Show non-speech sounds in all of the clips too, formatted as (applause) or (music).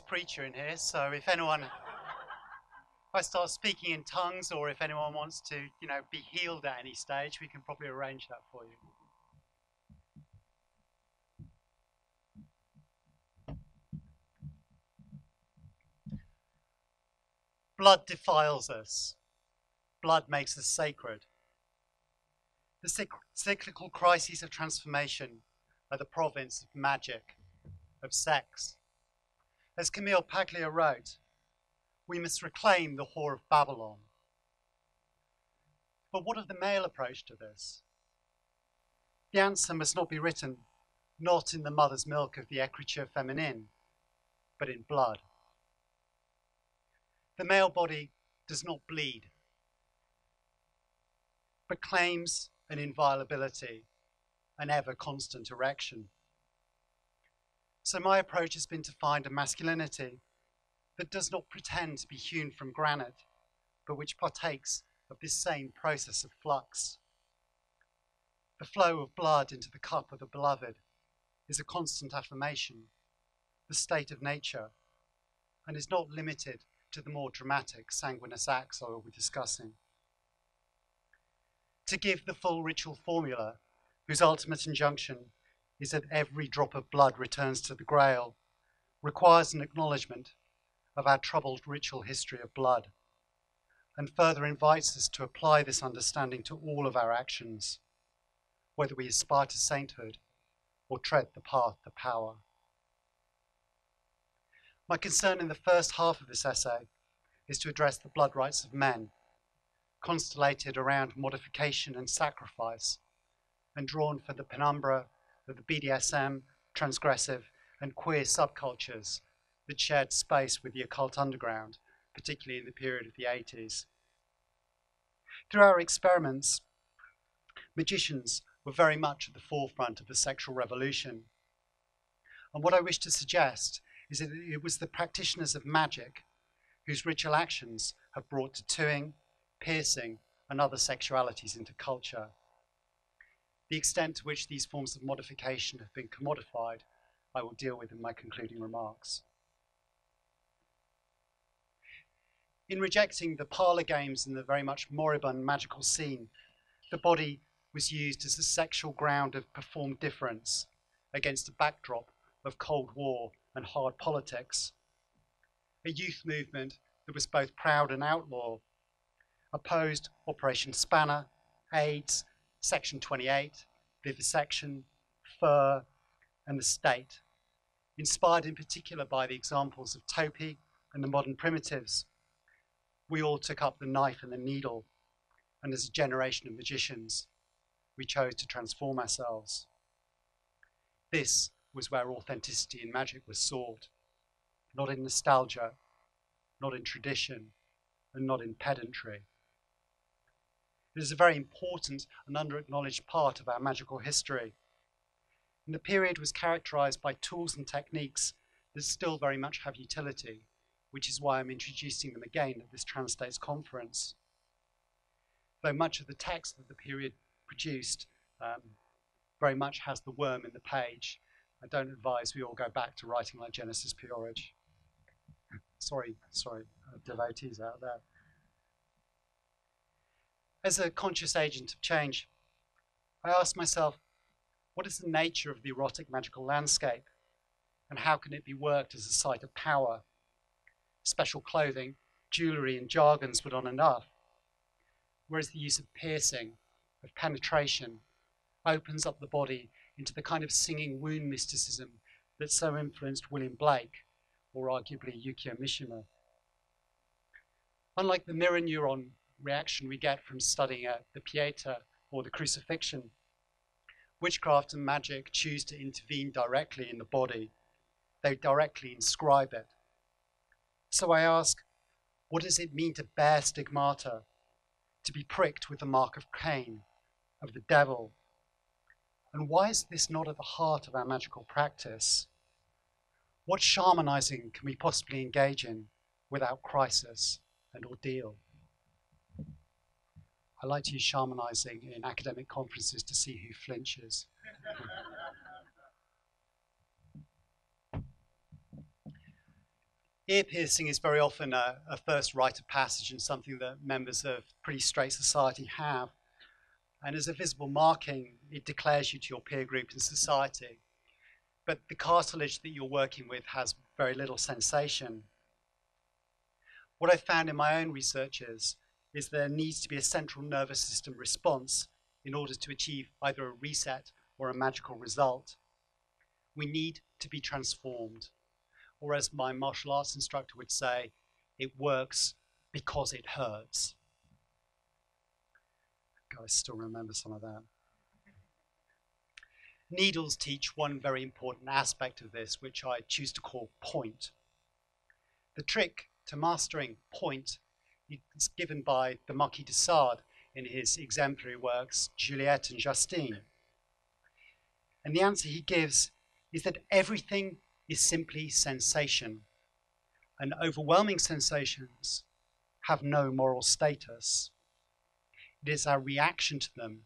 preacher in here, so if anyone, if I start speaking in tongues, or if anyone wants to, you know, be healed at any stage, we can probably arrange that for you. Blood defiles us. Blood makes us sacred. The cyclical crises of transformation are the province of magic, of sex. As Camille Paglia wrote, we must reclaim the whore of Babylon. But what of the male approach to this? The answer must not be written not in the mother's milk of the écriture féminine, but in blood. The male body does not bleed, but claims an inviolability, an ever constant erection. So my approach has been to find a masculinity that does not pretend to be hewn from granite, but which partakes of this same process of flux. The flow of blood into the cup of the beloved is a constant affirmation, the state of nature, and is not limited to the more dramatic sanguineous acts I will be discussing to give the full ritual formula, whose ultimate injunction is that every drop of blood returns to the grail, requires an acknowledgement of our troubled ritual history of blood, and further invites us to apply this understanding to all of our actions, whether we aspire to sainthood or tread the path to power. My concern in the first half of this essay is to address the blood rites of men constellated around modification and sacrifice, and drawn for the penumbra of the BDSM, transgressive, and queer subcultures that shared space with the occult underground, particularly in the period of the 80s. Through our experiments, magicians were very much at the forefront of the sexual revolution. And what I wish to suggest is that it was the practitioners of magic whose ritual actions have brought tattooing, piercing, and other sexualities into culture. The extent to which these forms of modification have been commodified, I will deal with in my concluding remarks. In rejecting the parlor games and the very much moribund magical scene, the body was used as a sexual ground of performed difference against a backdrop of Cold War and hard politics. A youth movement that was both proud and outlaw opposed Operation Spanner, AIDS, Section 28, vivisection, fur, and the state, inspired in particular by the examples of TOPY and the modern primitives. We all took up the knife and the needle, and as a generation of magicians, we chose to transform ourselves. This was where authenticity in magic was sought, not in nostalgia, not in tradition, and not in pedantry. It is a very important and under-acknowledged part of our magical history. And the period was characterized by tools and techniques that still very much have utility, which is why I'm introducing them again at this Trans-States conference. Though much of the text that the period produced um, very much has the worm in the page, I don't advise we all go back to writing like Genesis P-Orridge. sorry, sorry, devotees out there as a conscious agent of change, I ask myself, what is the nature of the erotic magical landscape? And how can it be worked as a site of power? Special clothing, jewelry, and jargons were not enough. Whereas the use of piercing, of penetration, opens up the body into the kind of singing wound mysticism that so influenced William Blake, or arguably Yukio Mishima. Unlike the mirror neuron reaction we get from studying uh, the Pieta or the crucifixion. Witchcraft and magic choose to intervene directly in the body. They directly inscribe it. So I ask, what does it mean to bear stigmata, to be pricked with the mark of Cain, of the devil? And why is this not at the heart of our magical practice? What shamanizing can we possibly engage in without crisis and ordeal? I like to use shamanizing in academic conferences to see who flinches. (laughs) Ear piercing is very often a, a first rite of passage and something that members of pretty straight society have. And as a visible marking, it declares you to your peer group and society. But the cartilage that you're working with has very little sensation. What I found in my own research is, is there needs to be a central nervous system response in order to achieve either a reset or a magical result. We need to be transformed. Or as my martial arts instructor would say, it works because it hurts. God, I still remember some of that. Needles teach one very important aspect of this, which I choose to call point. The trick to mastering point is given by the Marquis de Sade in his exemplary works, Juliette and Justine. And the answer he gives is that everything is simply sensation, and overwhelming sensations have no moral status. It is our reaction to them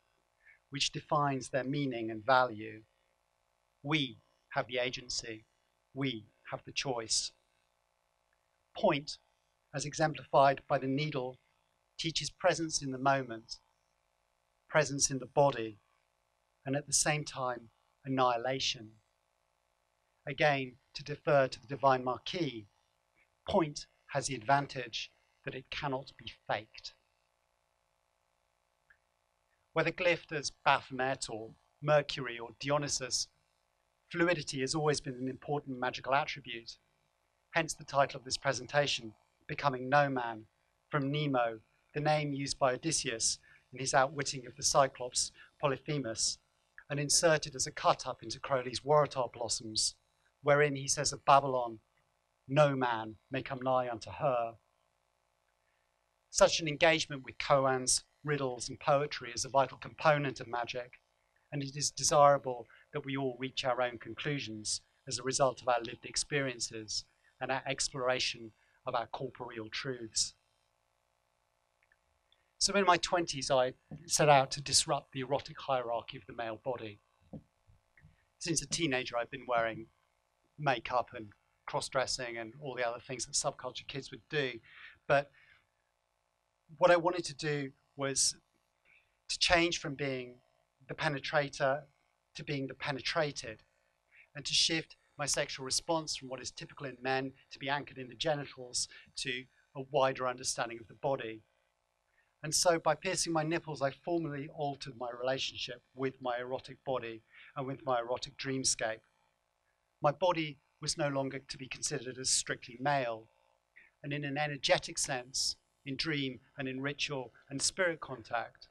which defines their meaning and value. We have the agency, we have the choice. Point, as exemplified by the needle, teaches presence in the moment, presence in the body, and at the same time, annihilation. Again, to defer to the Divine Marquis, point has the advantage that it cannot be faked. Whether glyphed as Baphomet or Mercury or Dionysus, fluidity has always been an important magical attribute. Hence the title of this presentation, Becoming No Man, from Nemo, the name used by Odysseus in his outwitting of the Cyclops Polyphemus, and inserted as a cut-up into Crowley's Waratah Blossoms, wherein he says of Babalon, no man may come nigh unto her. Such an engagement with koans, riddles, and poetry is a vital component of magic, and it is desirable that we all reach our own conclusions as a result of our lived experiences and our exploration of our corporeal truths. So in my 20s, I set out to disrupt the erotic hierarchy of the male body. Since a teenager, I've been wearing makeup and cross-dressing and all the other things that subculture kids would do. But what I wanted to do was to change from being the penetrator to being the penetrated and to shift my sexual response from what is typical in men to be anchored in the genitals to a wider understanding of the body. And so by piercing my nipples, I formally altered my relationship with my erotic body and with my erotic dreamscape. My body was no longer to be considered as strictly male. And in an energetic sense, in dream and in ritual and spirit contact,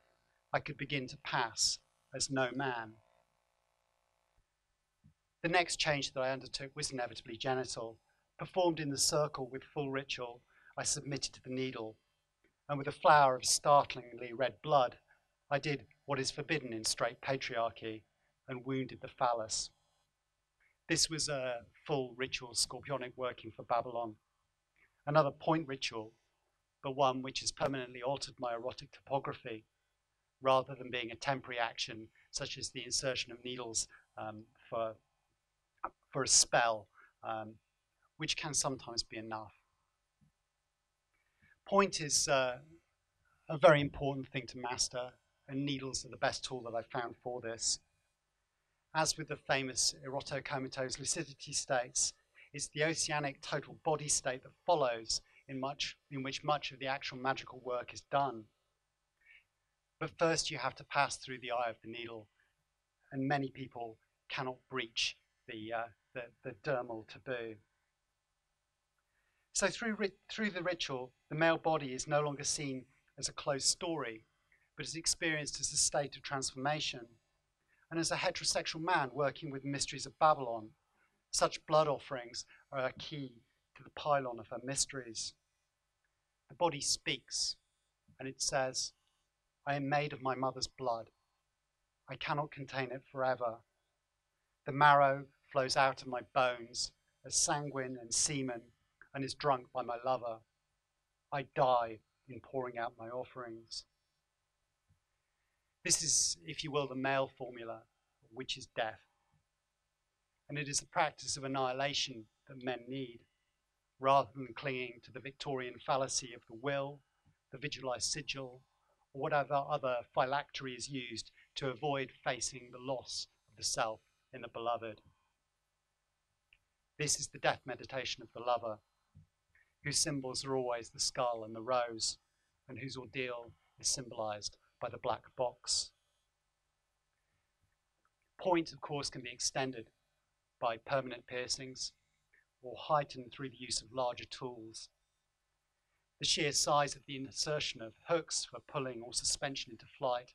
I could begin to pass as no man. The next change that I undertook was inevitably genital. Performed in the circle with full ritual, I submitted to the needle, and with a flower of startlingly red blood, I did what is forbidden in straight patriarchy and wounded the phallus. This was a full ritual scorpionic working for Babalon. Another point ritual, but one which has permanently altered my erotic topography rather than being a temporary action such as the insertion of needles um, for, for a spell, um, which can sometimes be enough. Point is uh, a very important thing to master, and needles are the best tool that I've found for this as with the famous erotocomatose lucidity states, it's the oceanic total body state that follows in, much, in which much of the actual magical work is done. But first you have to pass through the eye of the needle, and many people cannot breach the, uh, the, the dermal taboo. So through, through the ritual, the male body is no longer seen as a closed story, but is experienced as a state of transformation and as a heterosexual man working with the mysteries of Babalon, such blood offerings are a key to the pylon of her mysteries. The body speaks, and it says, I am made of my mother's blood. I cannot contain it forever. The marrow flows out of my bones as sanguine and semen and is drunk by my lover. I die in pouring out my offerings. This is, if you will, the male formula, which is death. And it is the practice of annihilation that men need. rather than clinging to the Victorian fallacy of the will, the visualized sigil, or whatever other phylactery is used to avoid facing the loss of the self in the beloved. This is the death meditation of the lover, whose symbols are always the skull and the rose, and whose ordeal is symbolized by the black box. Point, of course, can be extended by permanent piercings or heightened through the use of larger tools. The sheer size of the insertion of hooks for pulling or suspension into flight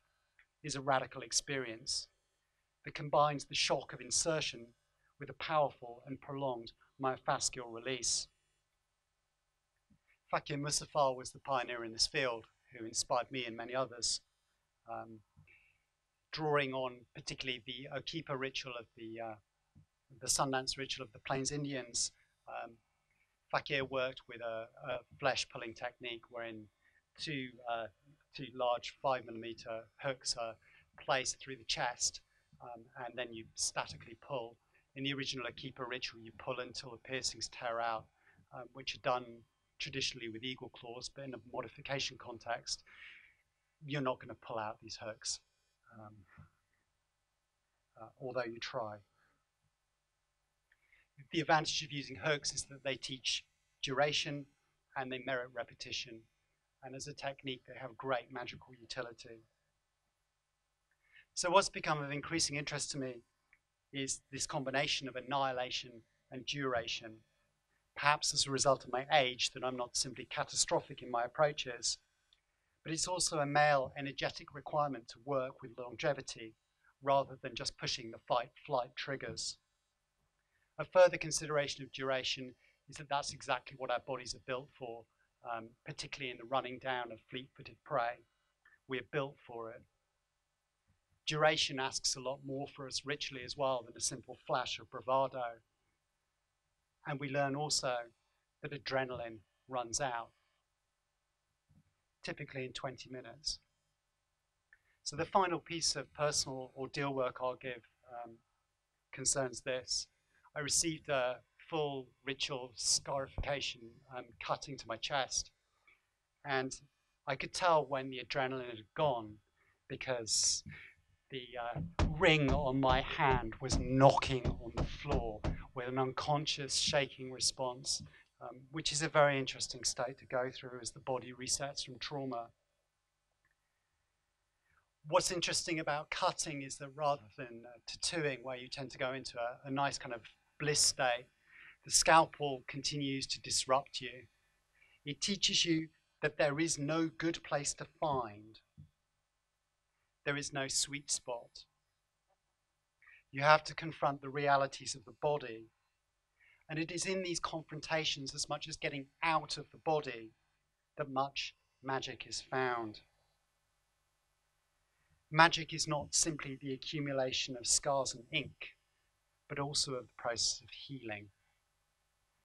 is a radical experience that combines the shock of insertion with a powerful and prolonged myofascial release. Fakir Musafar was the pioneer in this field who inspired me and many others, um, drawing on particularly the Okipa ritual of the, uh, the Sundance ritual of the Plains Indians. Um, Fakir worked with a, a flesh pulling technique wherein two, uh, two large five millimeter hooks are placed through the chest um, and then you statically pull. In the original Okipa ritual, you pull until the piercings tear out, um, which are done traditionally with eagle claws, but in a modification context, you're not going to pull out these hooks, um, uh, although you try. The advantage of using hooks is that they teach duration and they merit repetition. And as a technique, they have great magical utility. So what's become of increasing interest to me is this combination of annihilation and duration perhaps as a result of my age, that I'm not simply catastrophic in my approaches, but it's also a male energetic requirement to work with longevity rather than just pushing the fight flight triggers. A further consideration of duration is that that's exactly what our bodies are built for, um, particularly in the running down of fleet footed prey. We're built for it. Duration asks a lot more for us ritually as well than a simple flash of bravado. And we learn also that adrenaline runs out, typically in 20 minutes. So the final piece of personal ordeal work I'll give um, concerns this. I received a full ritual scarification um, cutting to my chest. And I could tell when the adrenaline had gone because the uh, ring on my hand was knocking on the floor with an unconscious shaking response, um, which is a very interesting state to go through as the body resets from trauma. What's interesting about cutting is that rather than uh, tattooing, where you tend to go into a, a nice kind of bliss state, the scalpel continues to disrupt you. It teaches you that there is no good place to find there is no sweet spot. You have to confront the realities of the body. And it is in these confrontations, as much as getting out of the body, that much magic is found. Magic is not simply the accumulation of scars and ink, but also of the process of healing.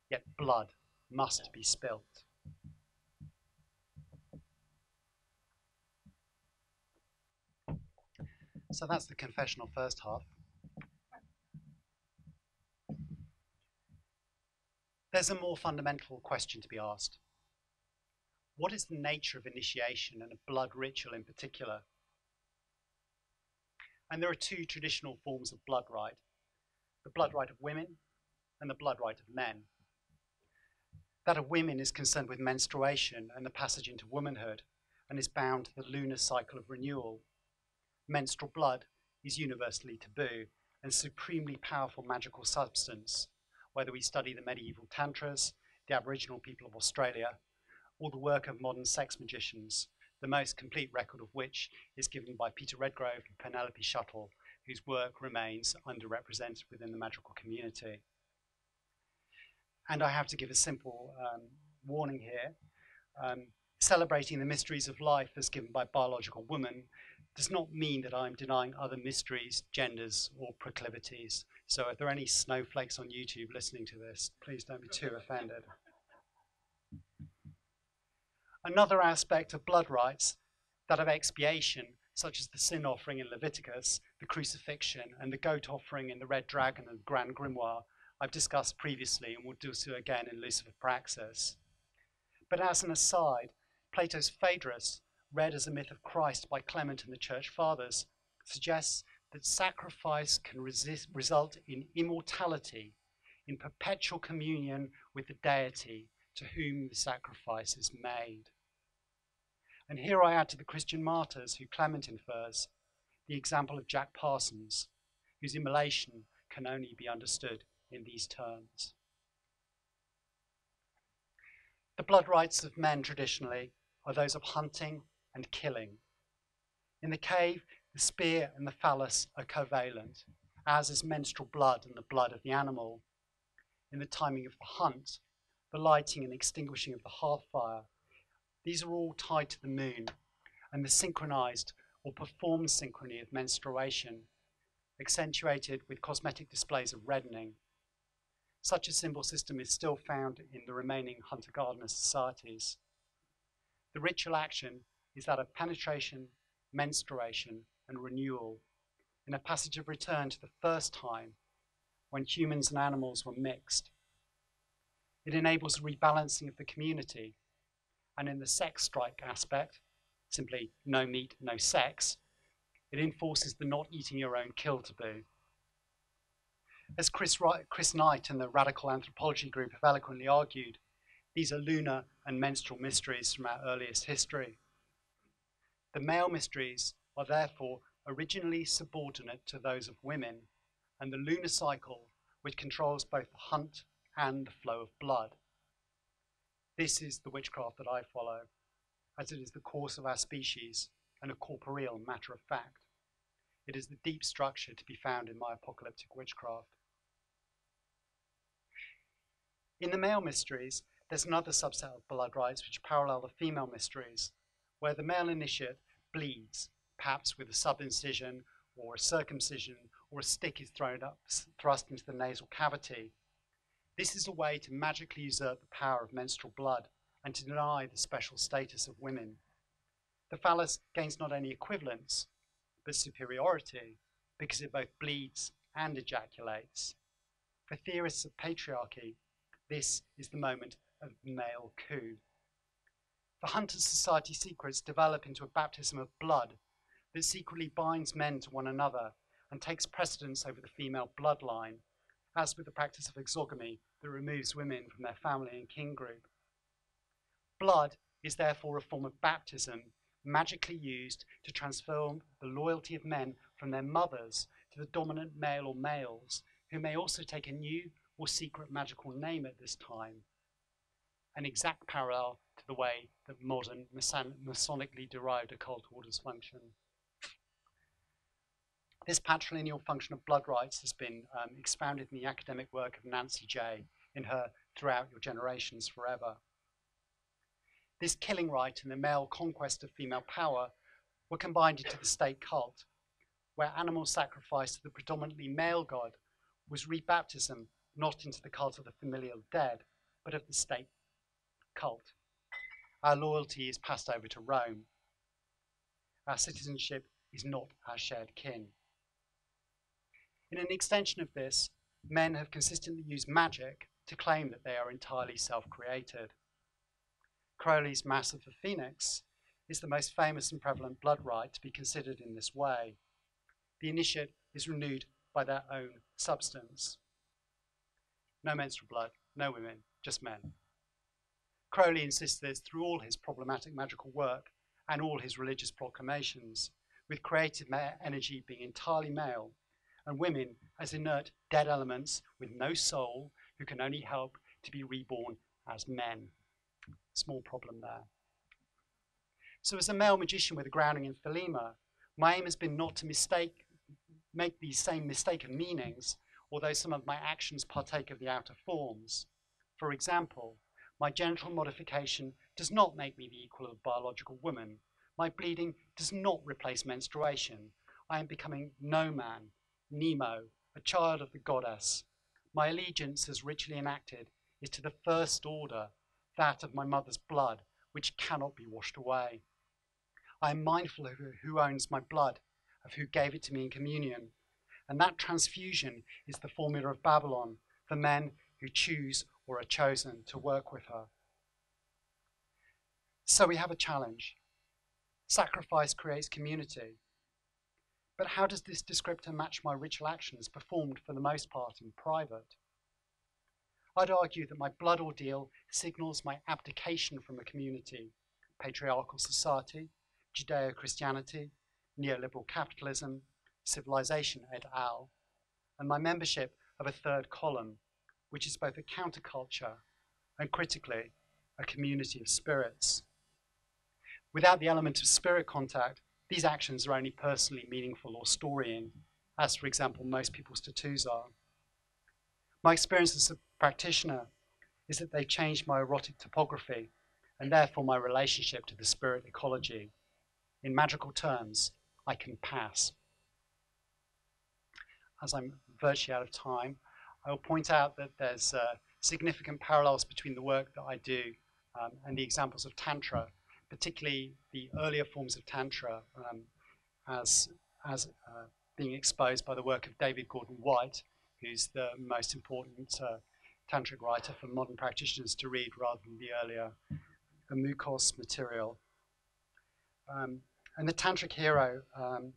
Yet blood must be spilt. So that's the confessional first half. There's a more fundamental question to be asked. What is the nature of initiation and a blood ritual in particular? And there are two traditional forms of blood rite the blood rite of women and the blood rite of men. That of women is concerned with menstruation and the passage into womanhood and is bound to the lunar cycle of renewal menstrual blood is universally taboo and supremely powerful magical substance, whether we study the medieval tantras, the Aboriginal people of Australia, or the work of modern sex magicians, the most complete record of which is given by Peter Redgrove and Penelope Shuttle, whose work remains underrepresented within the magical community. And I have to give a simple um, warning here. Um, celebrating the mysteries of life as given by biological woman does not mean that I'm denying other mysteries, genders, or proclivities. So if there are any snowflakes on YouTube listening to this, please don't be too offended. Another aspect of blood rites, that of expiation, such as the sin offering in Leviticus, the crucifixion, and the goat offering in the Red Dragon and Grand Grimoire, I've discussed previously and will do so again in Lucifer Praxis. But as an aside, Plato's Phaedrus, read as a myth of Christ by Clement and the Church Fathers, suggests that sacrifice can resist, result in immortality, in perpetual communion with the deity to whom the sacrifice is made. And here I add to the Christian martyrs who Clement infers the example of Jack Parsons, whose immolation can only be understood in these terms. The blood rites of men traditionally are those of hunting and killing. In the cave, the spear and the phallus are covalent, as is menstrual blood and the blood of the animal. In the timing of the hunt, the lighting and extinguishing of the hearth fire, these are all tied to the moon and the synchronized or performed synchrony of menstruation, accentuated with cosmetic displays of reddening. Such a symbol system is still found in the remaining hunter gatherer societies. The ritual action is that of penetration, menstruation, and renewal in a passage of return to the first time when humans and animals were mixed. It enables rebalancing of the community, and in the sex strike aspect, simply no meat, no sex, it enforces the not eating your own kill taboo. As Chris, Chris Knight and the Radical Anthropology Group have eloquently argued, these are lunar and menstrual mysteries from our earliest history. The male mysteries are therefore originally subordinate to those of women, and the lunar cycle, which controls both the hunt and the flow of blood. This is the witchcraft that I follow, as it is the course of our species and a corporeal matter of fact. It is the deep structure to be found in my apocalyptic witchcraft. In the male mysteries, there's another subset of blood rites which parallel the female mysteries, where the male initiate bleeds perhaps with a subincision or a circumcision or a stick is thrown up, thrust into the nasal cavity. This is a way to magically usurp the power of menstrual blood and to deny the special status of women. The phallus gains not only equivalence, but superiority, because it both bleeds and ejaculates. For theorists of patriarchy, this is the moment of male coup. The Hunter Society secrets develop into a baptism of blood that secretly binds men to one another and takes precedence over the female bloodline, as with the practice of exogamy that removes women from their family and kin group. Blood is therefore a form of baptism magically used to transform the loyalty of men from their mothers to the dominant male or males, who may also take a new or secret magical name at this time. An exact parallel to the way that modern Masonically derived occult orders function. This patrilineal function of blood rites has been um, expounded in the academic work of Nancy Jay in her Throughout Your Generations Forever. This killing rite and the male conquest of female power were combined into the state cult, where animal sacrifice to the predominantly male god was rebaptism not into the cult of the familial dead, but of the state cult. Our loyalty is passed over to Rome. Our citizenship is not our shared kin. In an extension of this, men have consistently used magic to claim that they are entirely self-created. Crowley's Mass of the Phoenix is the most famous and prevalent blood rite to be considered in this way. The initiate is renewed by their own substance. No menstrual blood, no women, just men. Crowley insists this through all his problematic magical work and all his religious proclamations, with creative energy being entirely male and women as inert dead elements with no soul who can only help to be reborn as men. Small problem there. So, as a male magician with a grounding in Thelema, my aim has been not to mistake, make these same mistaken meanings, although some of my actions partake of the outer forms. For example, my genital modification does not make me the equal of a biological woman. My bleeding does not replace menstruation. I am becoming no man, Nemo, a child of the goddess. My allegiance, as richly enacted, is to the first order, that of my mother's blood, which cannot be washed away. I am mindful of who owns my blood, of who gave it to me in communion. And that transfusion is the formula of Babalon, for men who choose or are chosen to work with her. So we have a challenge. Sacrifice creates community. But how does this descriptor match my ritual actions performed for the most part in private? I'd argue that my blood ordeal signals my abdication from a community, patriarchal society, Judeo Christianity, neoliberal capitalism, civilization et al., and my membership of a third column, which is both a counterculture and critically a community of spirits. Without the element of spirit contact, these actions are only personally meaningful or storying, as, for example, most people's tattoos are. My experience as a practitioner is that they changed my erotic topography and therefore my relationship to the spirit ecology. In magical terms, I can pass. As I'm virtually out of time, I will point out that there's uh, significant parallels between the work that I do um, and the examples of Tantra particularly the earlier forms of Tantra um, as, as uh, being exposed by the work of David Gordon White, who's the most important uh, Tantric writer for modern practitioners to read rather than the earlier Mukos material. Um, and the Tantric hero, um,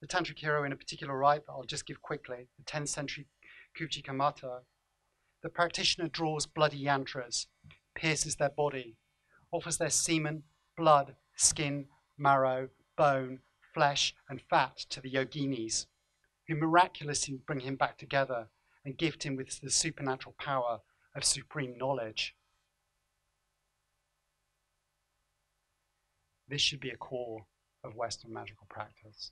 the Tantric hero in a particular rite that I'll just give quickly, the 10th century Kubjikamata, the practitioner draws bloody yantras, pierces their body, offers their semen, blood, skin, marrow, bone, flesh, and fat to the yoginis, who miraculously bring him back together and gift him with the supernatural power of supreme knowledge. This should be a core of Western magical practice.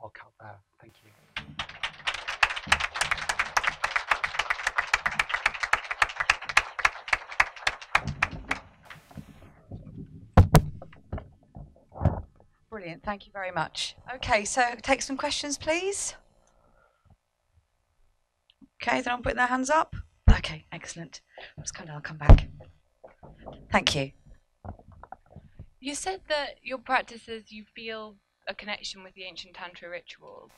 I'll cut there. Thank you. Brilliant. Thank you very much. Okay, so take some questions, please. Okay, then I'm putting their hands up. Okay, excellent. Just kind of, I'll come back. Thank you. You said that your practices, you feel a connection with the ancient Tantra rituals.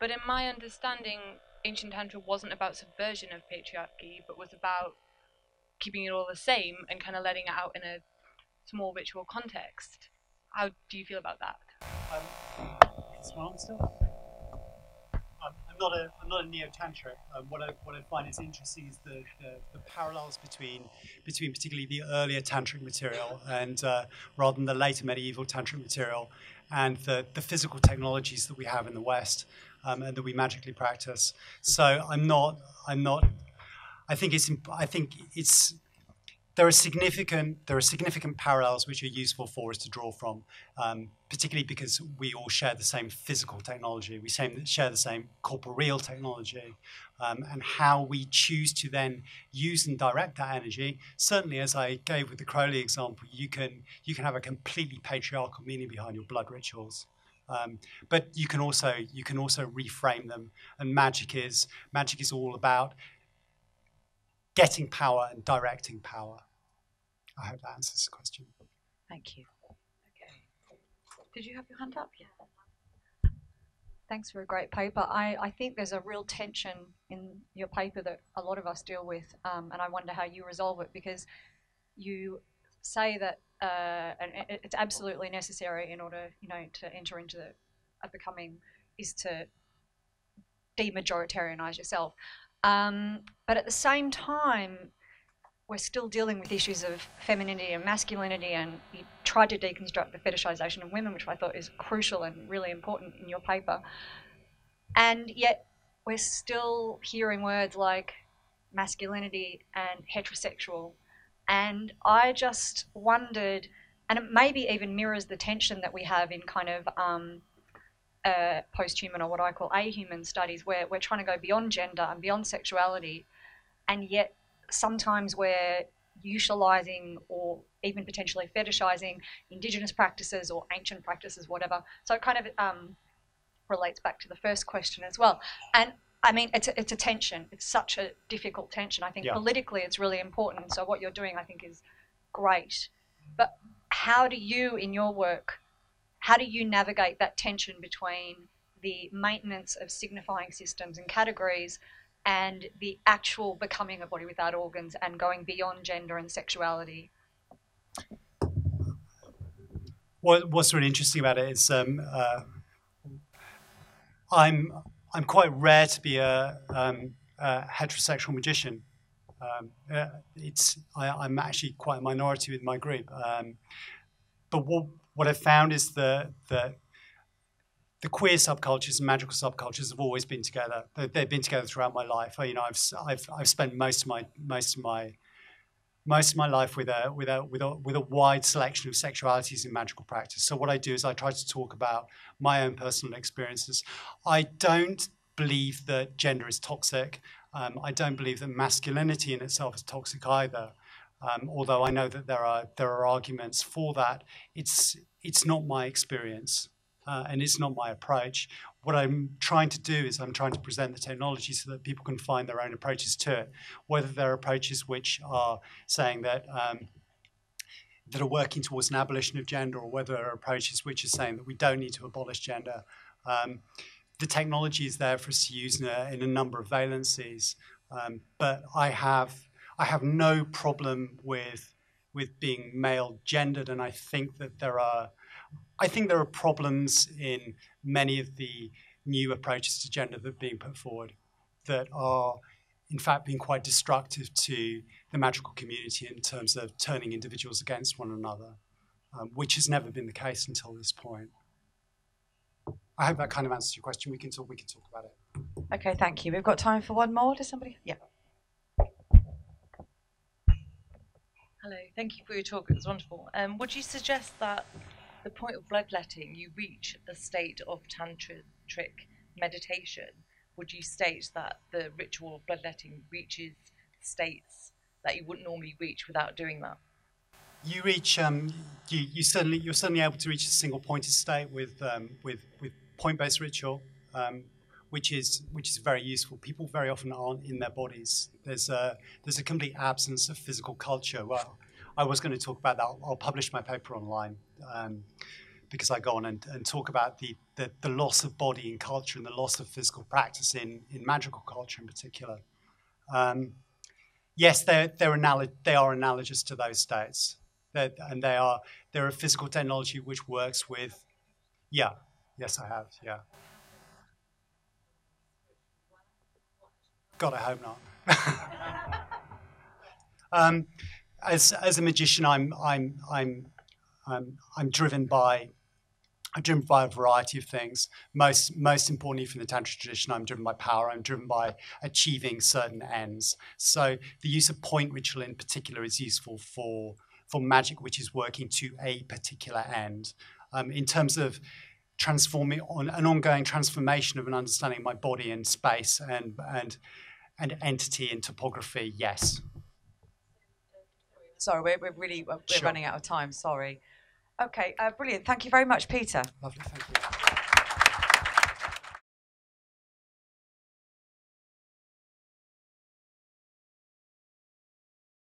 But in my understanding, ancient Tantra wasn't about subversion of patriarchy, but was about keeping it all the same and kind of letting it out in a small ritual context. How do you feel about that? Um, still? Um, I'm not a I'm not a neo-tantric. Um, what I what I find is interesting is the, the, the, parallels between between particularly the earlier tantric material and uh, rather than the later medieval tantric material, and the the physical technologies that we have in the West um, and that we magically practice. So I'm not I'm not. I think it's I think it's there are significant there are significant parallels which are useful for us to draw from, um, particularly because we all share the same physical technology, we same, share the same corporeal technology, um, and how we choose to then use and direct that energy. Certainly, as I gave with the Crowley example, you can you can have a completely patriarchal meaning behind your blood rituals. Um, but you can also you can also reframe them, and magic is magic is all about getting power and directing power. I hope that answers the question. Thank you. Okay. Did you have your hand up? Yeah. Thanks for a great paper. I, I think there's a real tension in your paper that a lot of us deal with, um, and I wonder how you resolve it because you say that uh, it's absolutely necessary in order, you know, to enter into the, a becoming is to demajoritarianize yourself. Um, but at the same time, we're still dealing with issues of femininity and masculinity, and you tried to deconstruct the fetishization of women, which I thought is crucial and really important in your paper. And yet, we're still hearing words like masculinity and heterosexual. And I just wondered, and it maybe even mirrors the tension that we have in kind of um, uh, post-human or what I call ahuman studies, where we're trying to go beyond gender and beyond sexuality, and yet sometimes we're utilizing or even potentially fetishizing indigenous practices or ancient practices, whatever. So it kind of um, relates back to the first question as well. And I mean, it's a, it's a tension. It's such a difficult tension. I think yeah. politically it's really important. So what you're doing, I think, is great. But how do you, in your work, how do you navigate that tension between the maintenance of signifying systems and categories and the actual becoming a body without organs and going beyond gender and sexuality. What, what's really interesting about it is um, uh, I'm I'm quite rare to be a, um, a heterosexual magician. Um, uh, it's I, am actually quite a minority with my group. Um, but what what I've found is that that the queer subcultures and magical subcultures have always been together. They've, been together throughout my life. You know, I've, I've I've spent most of my most of my most of my life with a with a with a with a wide selection of sexualities in magical practice. So what I do is I try to talk about my own personal experiences. I don't believe that gender is toxic. Um, I don't believe that masculinity in itself is toxic either. Um, although I know that there are there are arguments for that, it's it's not my experience uh, and it's not my approach what I'm trying to do is I'm trying to present the technology so that people can find their own approaches to it, whether they're approaches which are saying that um, that are working towards an abolition of gender, or whether there are approaches which are saying that we don't need to abolish gender. Um, the technology is there for us to use in a, in a number of valencies, um, but I have I have no problem with with being male gendered, and I think that there are I think there are problems in many of the new approaches to gender that are being put forward that are, in fact, being quite destructive to the magical community in terms of turning individuals against one another, um, which has never been the case until this point. I hope that kind of answers your question. We can talk. We can talk about it. Okay, thank you. We've got time for one more. Does somebody? Yeah. Hello. Thank you for your talk. It was wonderful. Um, would you suggest that the point of bloodletting, you reach a state of tantric meditation, would you state that the ritual of bloodletting reaches states that you wouldn't normally reach without doing that? You reach, um, you, you certainly, you're certainly able to reach a single pointed state with, um, with, with point-based ritual, um, which is which is very useful. People very often aren't in their bodies. There's a there's a complete absence of physical culture. Well, I was going to talk about that. I'll, I'll publish my paper online um, because I go on and, and talk about the, the, the, loss of body in culture and the loss of physical practice in, in magical culture in particular. Um, yes, they're, they're analog- they are analogous to those states. They're, and they are, they're a physical technology which works with, yeah, yes, I have, yeah. God, I hope not. (laughs) um, as as a magician, I'm I'm I'm I'm, I'm driven by I'm driven by a variety of things. Most most importantly, from the tantra tradition, I'm driven by power. I'm driven by achieving certain ends. So the use of point ritual in particular is useful for for magic, which is working to a particular end. Um, in terms of transforming on an ongoing transformation of an understanding of my body and space and and and entity and topography, yes. Sorry, we're, we're really we're sure. running out of time. Sorry. Okay, uh, brilliant. Thank you very much, Peter. Lovely, thank you.